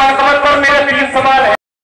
সম্মান করা